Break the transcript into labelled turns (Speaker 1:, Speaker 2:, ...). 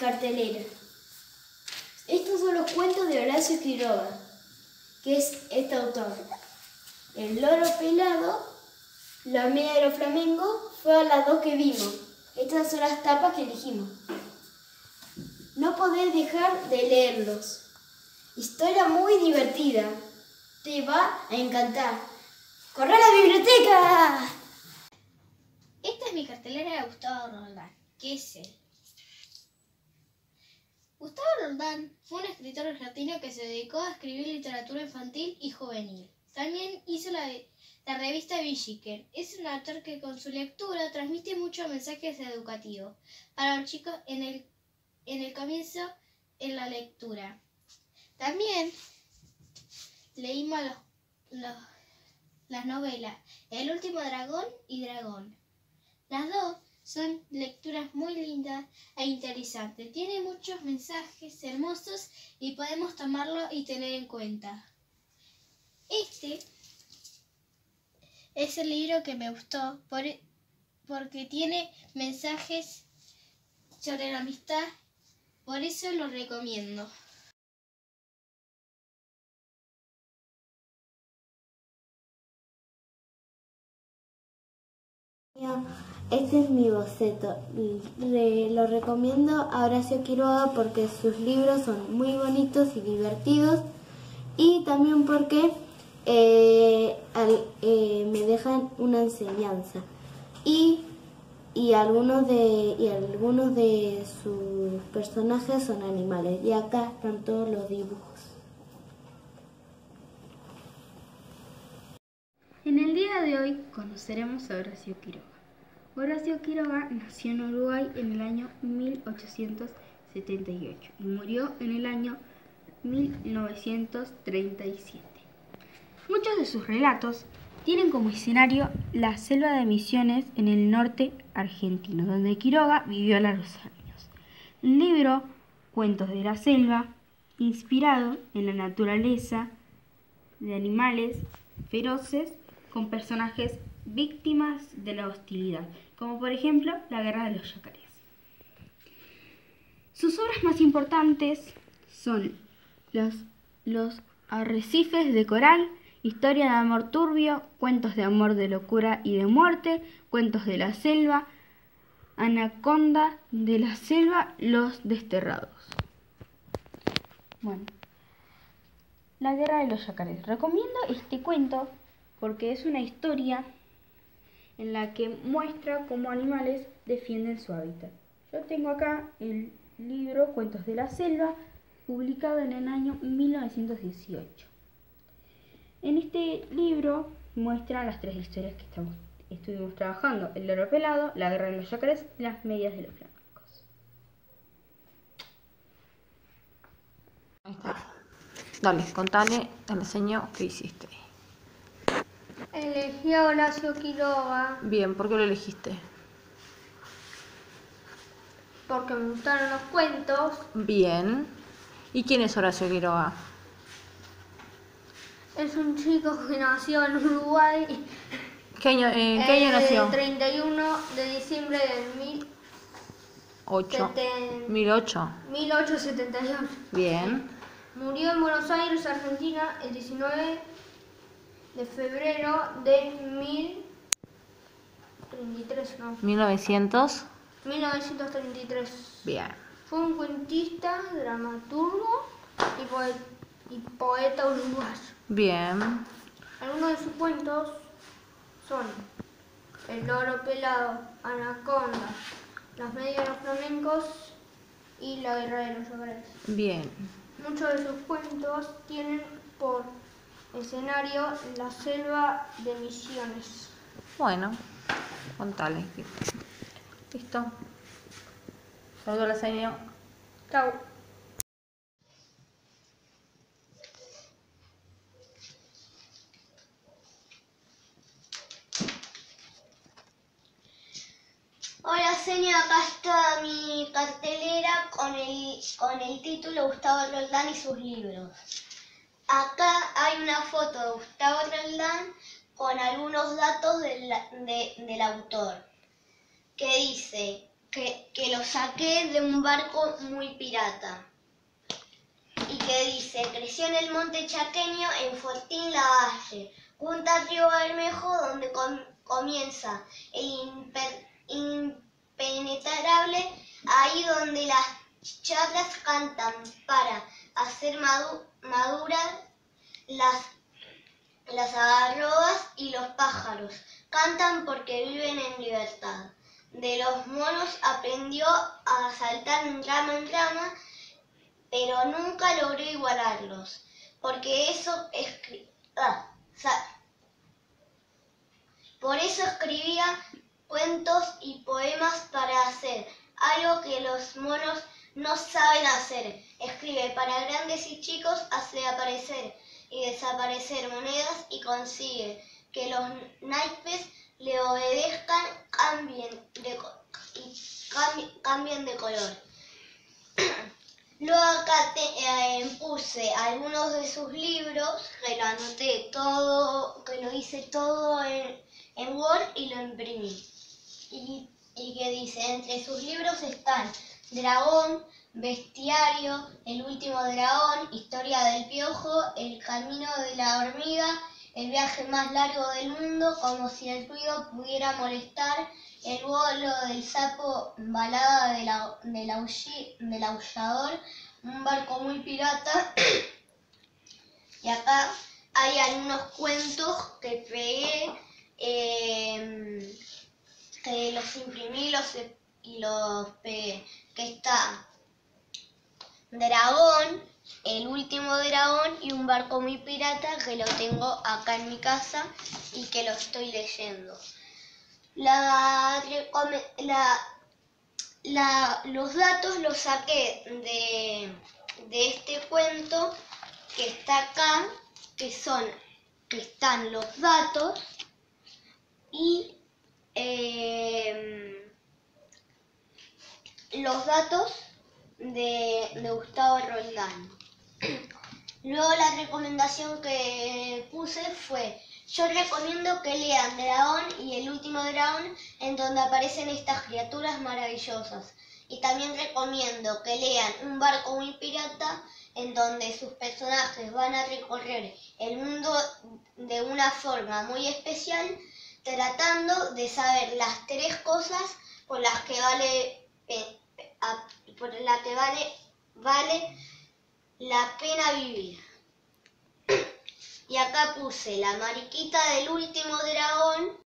Speaker 1: cartelera. Estos son los cuentos de Horacio Quiroga, que es este autor. El loro pelado, la media de los flamencos, fueron las dos que vimos. Estas son las tapas que elegimos. No podés dejar de leerlos. Historia muy divertida. Te va a encantar. ¡Corre a la biblioteca!
Speaker 2: Esta es mi cartelera de Gustavo Roldán. ¿Qué es él? Gustavo Roldán fue un escritor argentino que se dedicó a escribir literatura infantil y juvenil. También hizo la, la revista Villiquen. Es un autor que con su lectura transmite muchos mensajes educativos para los chicos en el, en el comienzo en la lectura. También leímos los- los- las novelas El último dragón y Dragón. Las dos son lecturas muy lindas e interesantes. Tiene muchos mensajes hermosos y podemos tomarlo y tener en cuenta. Este es el libro que me gustó por- e, porque tiene mensajes sobre la amistad. Por eso lo recomiendo.
Speaker 3: Este es mi boceto. Lo recomiendo a Horacio Quiroga porque sus libros son muy bonitos y divertidos y también porque eh, eh, me dejan una enseñanza. Y, y algunos de, y algunos de sus personajes son animales. Y acá están todos los dibujos.
Speaker 4: En el día de hoy conoceremos a Horacio Quiroga. Horacio Quiroga nació en Uruguay en el año 1878 y murió en el año 1937. Muchos de sus relatos tienen como escenario la selva de Misiones en el norte argentino, donde Quiroga vivió a largos años. El libro Cuentos de la Selva, inspirado en la naturaleza de animales feroces con personajes víctimas de la hostilidad, como por ejemplo la guerra de los yacarés. Sus obras más importantes son los, los arrecifes de coral, historia de amor turbio, cuentos de amor de locura y de muerte, cuentos de la selva, anaconda de la selva, los desterrados. Bueno, la guerra de los yacarés. Recomiendo este cuento porque es una historia en la que muestra cómo animales defienden su hábitat. Yo tengo acá el libro Cuentos de la Selva, publicado en el año 1918. En este libro muestra las tres historias que estamos, estuvimos trabajando, el loro pelado, la guerra de los yacarés y las medias de los flamencos.
Speaker 5: Dale, contale al enseño qué hiciste.
Speaker 2: Elegí a Horacio Quiroga
Speaker 5: Bien, ¿por qué lo elegiste?
Speaker 2: porque me gustaron los cuentos.
Speaker 5: Bien. ¿Y quién es Horacio Quiroga?
Speaker 2: Es un chico que nació en Uruguay
Speaker 5: ¿Qué año, eh, ¿qué año
Speaker 2: el
Speaker 5: nació?
Speaker 2: 31 de diciembre del mil-
Speaker 5: 8.
Speaker 2: seten-
Speaker 5: 1008.
Speaker 2: 1878.
Speaker 5: Bien.
Speaker 2: Murió en Buenos Aires, Argentina, el 19 de febrero de 1033, no,
Speaker 5: 1900.
Speaker 2: 1933.
Speaker 5: Bien.
Speaker 2: Fue un cuentista, dramaturgo y, y poeta uruguayo.
Speaker 5: Bien.
Speaker 2: Algunos de sus cuentos son El loro pelado, Anaconda, Las medias de los flamencos y La guerra de los yacarés.
Speaker 5: Bien.
Speaker 2: Muchos de sus cuentos tienen por escenario la selva de Misiones.
Speaker 5: Bueno, contale. Listo. Saludos a la
Speaker 6: acá está mi cartelera con el, con el título Gustavo Roldán y sus libros. Acá hay una foto de Gustavo Roldán con algunos datos del, de- del autor, que dice que, que lo saqué de un barco muy pirata y que dice, creció en el monte chaqueño en Fortín la Valle, junto al río Bermejo donde com- comienza el impenetrable, ahí donde las charlas cantan para hacer madu- maduras las, las agarrobas y los pájaros, cantan porque viven en libertad. De los monos aprendió a saltar en rama en rama, pero nunca logró igualarlos, porque eso escri- ah, por eso escribía cuentos y poemas para hacer algo que los monos no saben hacer. Escribe para grandes y chicos, hace aparecer y desaparecer monedas y consigue que los naipes le obedezcan, cambien de, y cambi- cambien de color. Luego acá te- eh, puse algunos de sus libros, que lo anoté todo, que lo hice todo en Word y lo imprimí. Y, que dice, entre sus libros están Dragón, Bestiario, El último dragón, Historia del piojo, El camino de la hormiga, El viaje más largo del mundo, como si el ruido pudiera molestar, El vuelo del sapo, Balada del, del, aulli- del aullador, Un barco muy pirata. y acá hay algunos cuentos que pegué, que imprimí los, y los pegué. Que está Dragón, el último dragón y un barco muy pirata que lo tengo acá en mi casa y que lo estoy leyendo. La, la, la- los datos los saqué de, de este cuento que está acá, que son, que están los datos y em, los datos de, Gustavo Roldán. Luego la recomendación que puse fue, yo recomiendo que lean Dragón y el último dragón en donde aparecen estas criaturas maravillosas. Y también recomiendo que lean Un barco muy pirata en donde sus personajes van a recorrer el mundo de una forma muy especial, tratando de saber las tres cosas por las que vale por la que vale, vale la pena vivir. Y acá puse la mariquita del último dragón